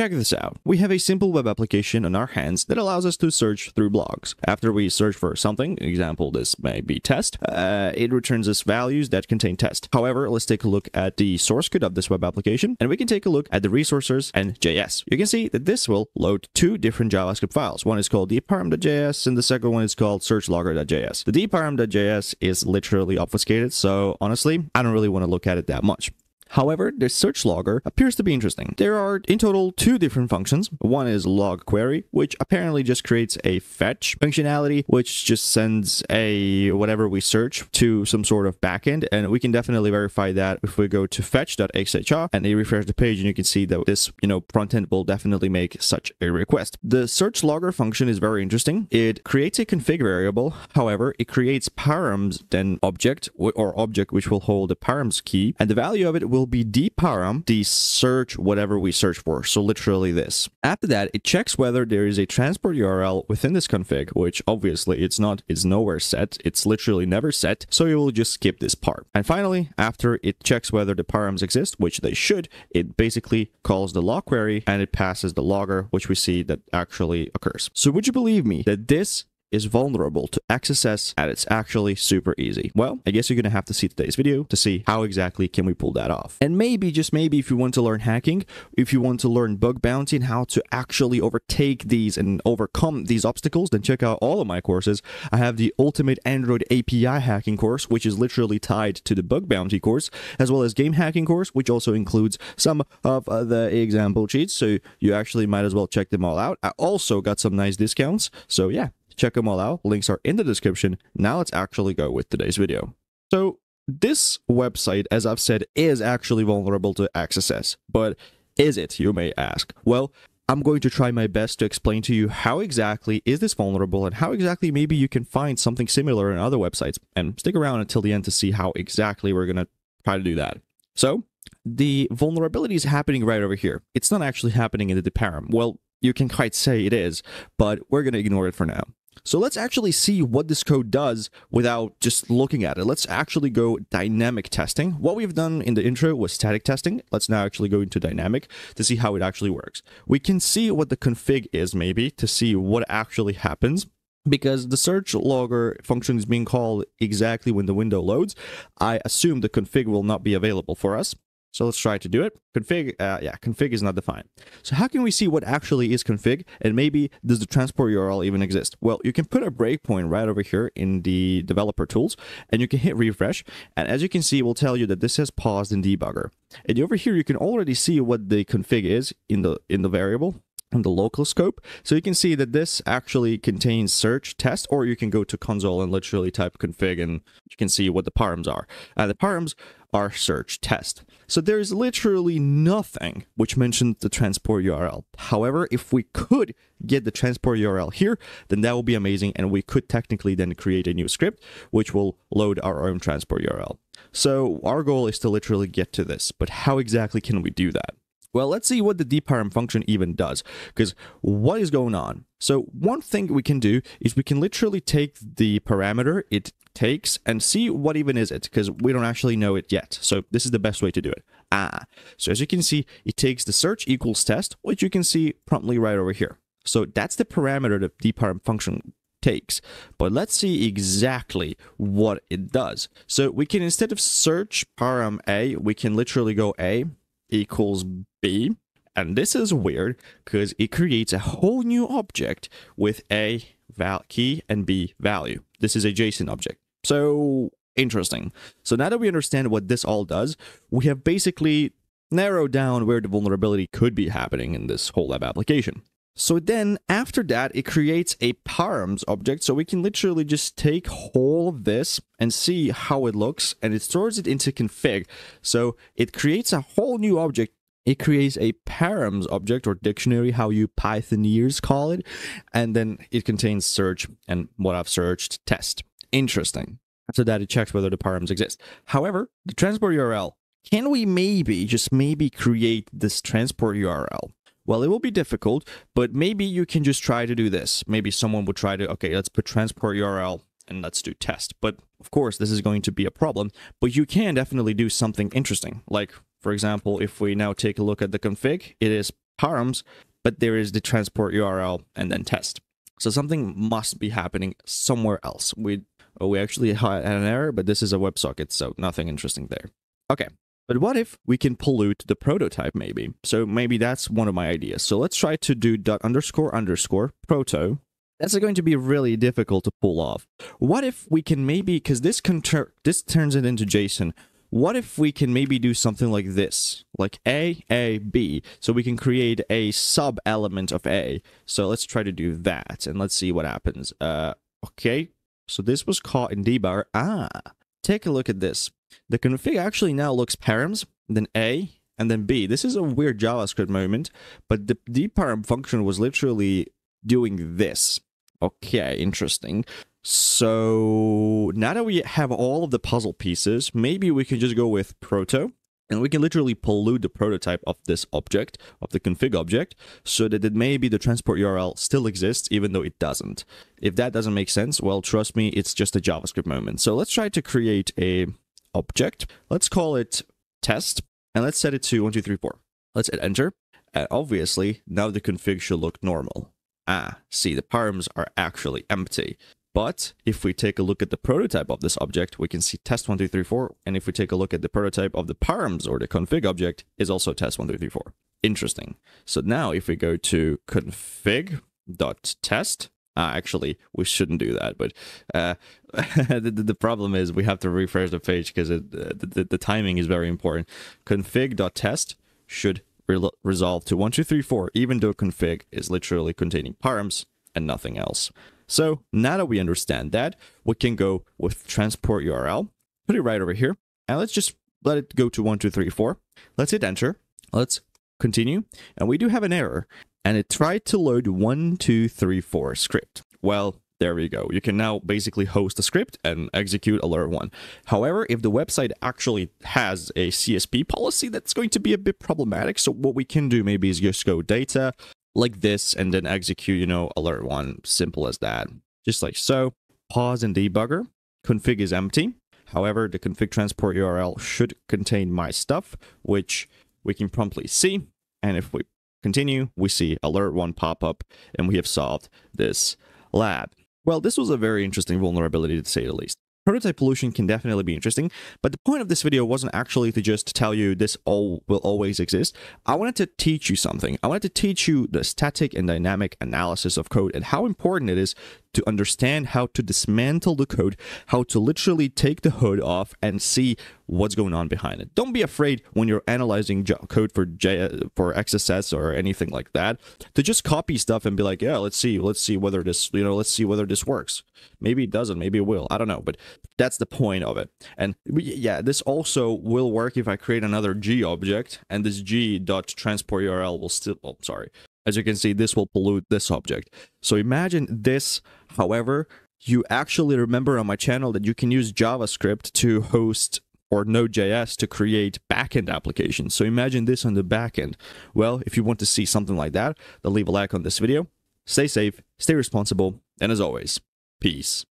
check this out. We have a simple web application on our hands that allows us to search through blogs. After we search for something, example, this may be test, uh, it returns us values that contain test. However, let's take a look at the source code of this web application, and we can take a look at the resources and JS. You can see that this will load two different JavaScript files. One is called deepparam.js, and the second one is called searchlogger.js. The deepparam.js is literally obfuscated, so honestly, I don't really want to look at it that much. However, the search logger appears to be interesting. There are in total two different functions. One is log query, which apparently just creates a fetch functionality, which just sends a whatever we search to some sort of backend. And we can definitely verify that if we go to fetch.xhr and you refresh the page and you can see that this, you know, frontend will definitely make such a request. The search logger function is very interesting. It creates a config variable. However, it creates params then object or object which will hold a params key and the value of it will will be deparam the search whatever we search for. So literally this. After that, it checks whether there is a transport URL within this config, which obviously it's not, it's nowhere set. It's literally never set. So you will just skip this part. And finally, after it checks whether the params exist, which they should, it basically calls the log query and it passes the logger, which we see that actually occurs. So would you believe me that this is vulnerable to XSS and it's actually super easy. Well, I guess you're to have to see today's video to see how exactly can we pull that off. And maybe, just maybe, if you want to learn hacking, if you want to learn bug bounty and how to actually overtake these and overcome these obstacles, then check out all of my courses. I have the Ultimate Android API Hacking course, which is literally tied to the bug bounty course, as well as Game Hacking course, which also includes some of uh, the example cheats. So you actually might as well check them all out. I also got some nice discounts. So yeah, Check them all out. Links are in the description. Now let's actually go with today's video. So this website, as I've said, is actually vulnerable to XSS. But is it, you may ask? Well, I'm going to try my best to explain to you how exactly is this vulnerable and how exactly maybe you can find something similar in other websites. And stick around until the end to see how exactly we're going to try to do that. So the vulnerability is happening right over here. It's not actually happening in the deparam. Well, you can quite say it is, but we're going to ignore it for now. So let's actually see what this code does without just looking at it. Let's actually go dynamic testing. What we've done in the intro was static testing. Let's now actually go into dynamic to see how it actually works. We can see what the config is maybe to see what actually happens because the search logger function is being called exactly when the window loads, I assume the config will not be available for us. So let's try to do it. Config, uh, yeah, config is not defined. So how can we see what actually is config? And maybe does the transport URL even exist? Well, you can put a breakpoint right over here in the developer tools and you can hit refresh. And as you can see, it will tell you that this has paused in debugger. And over here, you can already see what the config is in the in the variable in the local scope. So you can see that this actually contains search test, or you can go to console and literally type config and you can see what the params are. Uh, the params are search test. So there is literally nothing which mentions the transport URL. However, if we could get the transport URL here, then that would be amazing. And we could technically then create a new script, which will load our own transport URL. So our goal is to literally get to this, but how exactly can we do that? Well, let's see what the deparam function even does, because what is going on? So one thing we can do is we can literally take the parameter it takes and see what even is it, because we don't actually know it yet. So this is the best way to do it. Ah, so as you can see, it takes the search equals test, which you can see promptly right over here. So that's the parameter the deparam function takes. But let's see exactly what it does. So we can, instead of search param A, we can literally go A equals B. And this is weird because it creates a whole new object with A val key and B value. This is a JSON object. So interesting. So now that we understand what this all does, we have basically narrowed down where the vulnerability could be happening in this whole web application. So then after that, it creates a params object. So we can literally just take all of this and see how it looks and it stores it into config. So it creates a whole new object it creates a params object or dictionary, how you Pythoneers call it, and then it contains search and what I've searched test. Interesting. After that, it checks whether the params exist. However, the transport URL, can we maybe, just maybe create this transport URL? Well, it will be difficult, but maybe you can just try to do this. Maybe someone would try to, okay, let's put transport URL and let's do test. But of course, this is going to be a problem, but you can definitely do something interesting. Like, for example, if we now take a look at the config, it is params, but there is the transport URL and then test. So something must be happening somewhere else. We oh, we actually had an error, but this is a WebSocket, so nothing interesting there. Okay, but what if we can pollute the prototype maybe? So maybe that's one of my ideas. So let's try to do dot underscore underscore proto. That's going to be really difficult to pull off. What if we can maybe, because this, this turns it into JSON, what if we can maybe do something like this, like A, A, B, so we can create a sub element of A. So let's try to do that and let's see what happens. Uh, okay, so this was caught in debugger. Ah, take a look at this. The config actually now looks params, then A, and then B. This is a weird JavaScript moment, but the dparam function was literally doing this. Okay, interesting. So now that we have all of the puzzle pieces, maybe we can just go with proto and we can literally pollute the prototype of this object, of the config object, so that it maybe the transport URL still exists, even though it doesn't. If that doesn't make sense, well, trust me, it's just a JavaScript moment. So let's try to create a object. Let's call it test, and let's set it to 1234. Let's hit enter. And obviously, now the config should look normal. Ah, see, the params are actually empty. But if we take a look at the prototype of this object, we can see test1234. And if we take a look at the prototype of the params or the config object, is also test1234. Interesting. So now if we go to config.test, uh, actually, we shouldn't do that, but uh, the, the, problem is we have to refresh the page because uh, the, the timing is very important. Config.test should re resolve to 1234, even though config is literally containing params and nothing else. So now that we understand that, we can go with transport URL, put it right over here, and let's just let it go to 1234. Let's hit enter. Let's continue. And we do have an error. And it tried to load 1234 script. Well, there we go. You can now basically host a script and execute alert one. However, if the website actually has a CSP policy, that's going to be a bit problematic. So what we can do maybe is just go data, like this and then execute, you know, alert one. Simple as that. Just like so. Pause and debugger. Config is empty. However, the config transport URL should contain my stuff, which we can promptly see. And if we continue, we see alert one pop up and we have solved this lab. Well, this was a very interesting vulnerability to say the least. Prototype pollution can definitely be interesting, but the point of this video wasn't actually to just tell you this all will always exist. I wanted to teach you something. I wanted to teach you the static and dynamic analysis of code and how important it is to understand how to dismantle the code, how to literally take the hood off and see what's going on behind it. Don't be afraid when you're analyzing code for J for XSS or anything like that to just copy stuff and be like, yeah, let's see, let's see whether this, you know, let's see whether this works. Maybe it doesn't, maybe it will. I don't know, but that's the point of it. And yeah, this also will work if I create another G object and this G dot transport URL will still, oh, sorry, as you can see, this will pollute this object. So imagine this, however, you actually remember on my channel that you can use JavaScript to host or Node.js to create backend applications. So imagine this on the backend. Well, if you want to see something like that, then leave a like on this video. Stay safe, stay responsible, and as always, peace.